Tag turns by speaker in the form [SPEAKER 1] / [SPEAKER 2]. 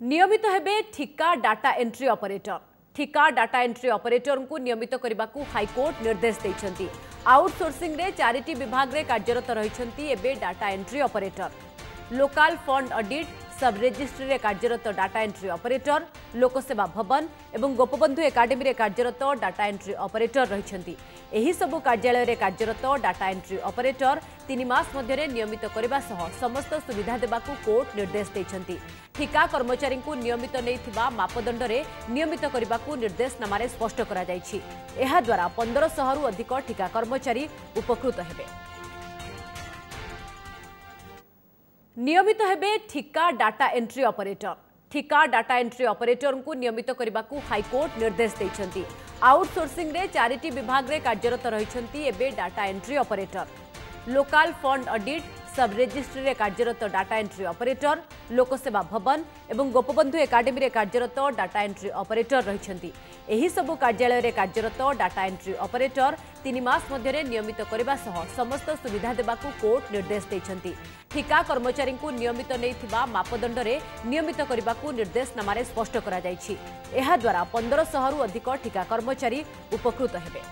[SPEAKER 1] নিয়মিত হেবে ঠিকা ডাটা এন্ট্রি অপরেটর ঠিকা ডাটা এন্ট্রি অপরেটরঙ্কু নিয়মিত করিবাকু হাইকোর্ট নির্দেশ দেইছন্তি আউটসোর্সিং রে চারিটি বিভাগ রে কার্যরত রহিছন্তি এবে data entry operator local fund audit sub ରେଜିଷ୍ଟ୍ରିରେ କାର୍ଯ୍ୟରତ ଡାଟା ଏଣ୍ଟ୍ରି ଅପରେଟର ଲୋକସେବା ଭବନ ଏବଂ ଗୋପବନ୍ଧୁ ଏକାଡେମୀରେ କାର୍ଯ୍ୟରତ ଡାଟା ଏଣ୍ଟ୍ରି ଅପରେଟର ରହିଛନ୍ତି। ଏହିସବୁ କାର୍ଯ୍ୟାଳୟରେ କାର୍ଯ୍ୟରତ ଡାଟା ଏଣ୍ଟ୍ରି ଅପରେଟର ତିନି ମାସ ମଧ୍ୟରେ ନିୟମିତ କରିବା ସହ ସମସ୍ତ ସୁବିଧା ଦେବାକୁ କୋର୍ଟ ନିର୍ଦ୍ଦେଶ ଦେଇଛନ୍ତି। ଠିକା କର୍ମଚାରୀଙ୍କୁ ନିୟମିତ ନେଇଥିବା ମାପଦଣ୍ଡରେ ନିୟମିତ କରିବାକୁ ନିର୍ଦ୍ଦେଶନାମାରେ ସ୍ପଷ୍ଟ କରାଯାଇଛି। ଏହାଦ୍ୱାରା ପନ୍ଦରଶହରୁ ଅଧିକ ଠିକା କର୍ମଚାରୀ ଉପକୃତ ହେବେ। ନିୟମିତ ହେବେ ଠିକା ଡାଟା ଏଣ୍ଟ୍ରି ଅପରେଟର ଠିକା ଡାଟା ଏଣ୍ଟ୍ରି ଅପରେଟରଙ୍କୁ ନିୟମିତ କରିବାକୁ ହାଇକୋର୍ଟ ନିର୍ଦ୍ଦେଶ ଦେଇଛନ୍ତି। ଆଉଟସୋର୍ସିଂରେ ଚାରିଟି ବିଭାଗରେ କାର୍ଯ୍ୟରତ ରହିଛନ୍ତି ଏବେ data entry operator. Local fund audit sub ରେଜିଷ୍ଟ୍ରିରେ କାର୍ଯ୍ୟରତ ଡାଟା ଏଣ୍ଟ୍ରି ଅପରେଟର ଲୋକସେବା ଭବନ ଏବଂ ଗୋପବନ୍ଧୁ ଏକାଡେମୀରେ କାର୍ଯ୍ୟରତ ଡାଟା ଏଣ୍ଟ୍ରି ଅପରେଟର ରହିଛନ୍ତି। ଏହିସବୁ କାର୍ଯ୍ୟାଳୟରେ କାର୍ଯ୍ୟରତ ଡାଟା ଏଣ୍ଟ୍ରି ଅପରେଟର ତିନି ମାସ ମଧ୍ୟରେ ନିୟମିତ କରିବା ସହ ସମସ୍ତ ସୁବିଧା ଦେବାକୁ କୋର୍ଟ ନିର୍ଦ୍ଦେଶ ଦେଇଛନ୍ତି। ଠିକା କର୍ମଚାରୀଙ୍କୁ ନିୟମିତ ନେଇଥିବା ମାପଦଣ୍ଡରେ ନିୟମିତ କରିବାକୁ ନିର୍ଦ୍ଦେଶନାମାରେ ସ୍ପଷ୍ଟ କରାଯାଇଛି। ଏହାଦ୍ୱାରା ପନ୍ଦରଶହରୁ ଅଧିକ ଠିକା କର୍ମଚାରୀ ଉପକୃତ ହେବେ।